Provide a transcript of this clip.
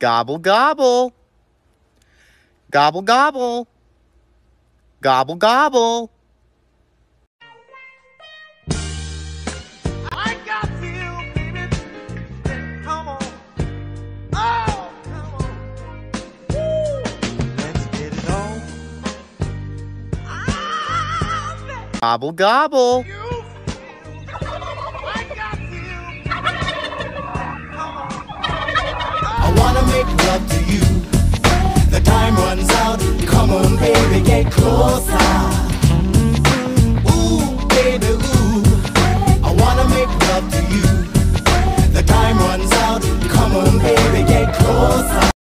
Gobble, gobble. Gobble, gobble. Gobble, gobble. Gobble, gobble. on, baby, get closer.